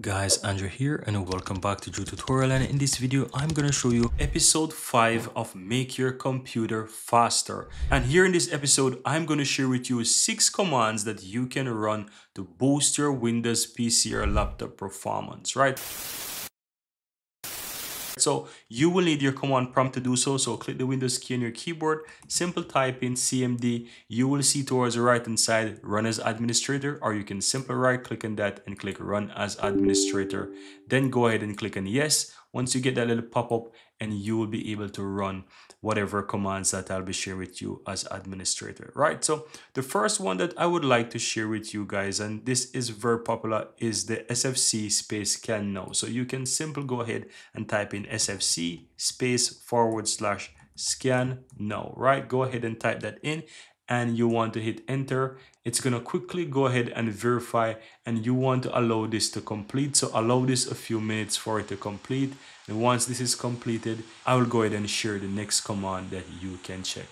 Guys, Andrew here and welcome back to Drew Tutorial and in this video I'm gonna show you episode 5 of Make Your Computer Faster. And here in this episode I'm gonna share with you 6 commands that you can run to boost your Windows PC or laptop performance, right? So you will need your command prompt to do so. So click the Windows key on your keyboard, simple type in CMD. You will see towards the right hand side, run as administrator, or you can simply right click on that and click run as administrator. Then go ahead and click on yes once you get that little pop-up and you will be able to run whatever commands that I'll be sharing with you as administrator, right? So the first one that I would like to share with you guys, and this is very popular, is the SFC space scan now. So you can simply go ahead and type in SFC space forward slash scan now, right? Go ahead and type that in and you want to hit enter it's to quickly go ahead and verify and you want to allow this to complete. So allow this a few minutes for it to complete. And once this is completed i will go ahead and share the next command that you can check.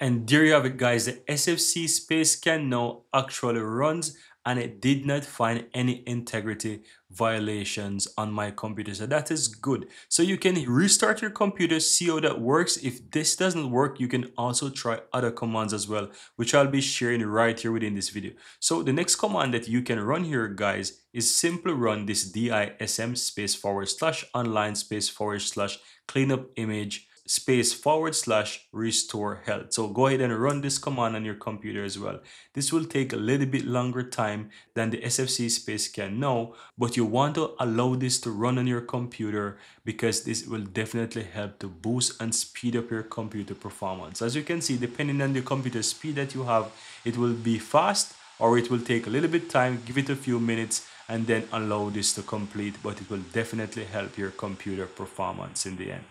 And there you have it guys. The sfc space scan now actually runs and it did not find any integrity violations on my computer. So that is good. So you can restart your computer see how that works. If this doesn't work you can also try other commands as well which I'll be sharing right here within this video. So the next command that you can run here guys is simply run this dism space forward slash online space forward slash cleanup image space forward slash restore health. So go ahead and run this command on your computer as well. This will take a little bit longer time than the SFC space scan now, but you want to allow this to run on your computer because this will definitely help to boost and speed up your computer performance. As you can see, depending on the computer speed that you have, it will be fast or it will take a little bit time, give it a few minutes and then allow this to complete, but it will definitely help your computer performance in the end.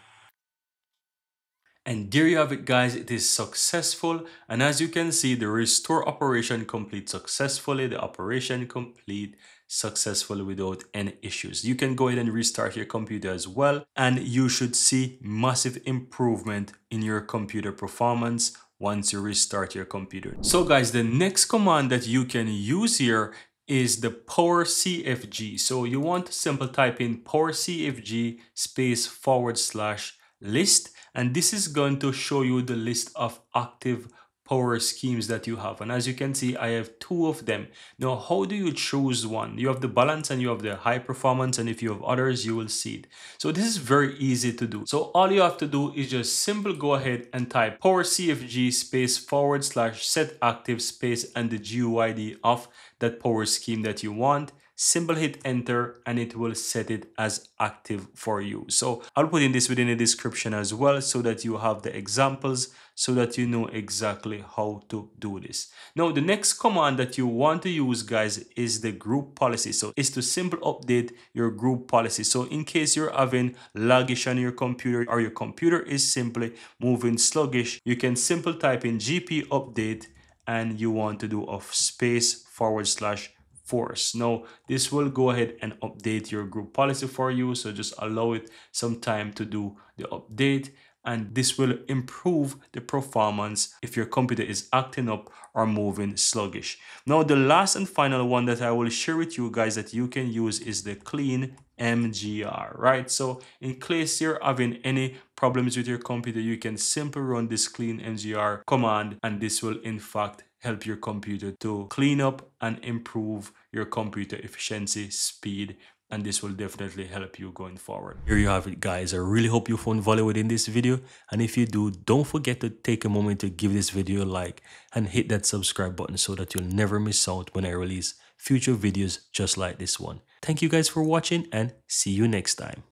And there you have it guys, it is successful. And as you can see, the restore operation complete successfully, the operation complete successfully without any issues. You can go ahead and restart your computer as well. And you should see massive improvement in your computer performance once you restart your computer. So guys, the next command that you can use here is the power CFG. So you want to simply type in power CFG space forward slash list and this is going to show you the list of active power schemes that you have. And as you can see I have two of them. Now how do you choose one? You have the balance and you have the high performance and if you have others you will see it. So this is very easy to do. So all you have to do is just simple go ahead and type power cfg space forward slash set active space and the GUID of that power scheme that you want simple hit enter and it will set it as active for you. So i'll put in this within the description as well so that you have the examples so that you know exactly how to do this. Now the next command that you want to use guys is the group policy. So it's to simply update your group policy. So in case you're having laggish on your computer or your computer is simply moving sluggish you can simply type in gp update and you want to do a space forward slash force. Now, this will go ahead and update your group policy for you. So just allow it some time to do the update and this will improve the performance if your computer is acting up or moving sluggish. Now the last and final one that I will share with you guys that you can use is the clean MGR, right? So in case you're having any problems with your computer, you can simply run this clean MGR command and this will in fact help your computer to clean up and improve your computer efficiency, speed, and this will definitely help you going forward. Here you have it guys. I really hope you found value within this video. And if you do, don't forget to take a moment to give this video a like and hit that subscribe button so that you'll never miss out when I release future videos just like this one. Thank you guys for watching and see you next time.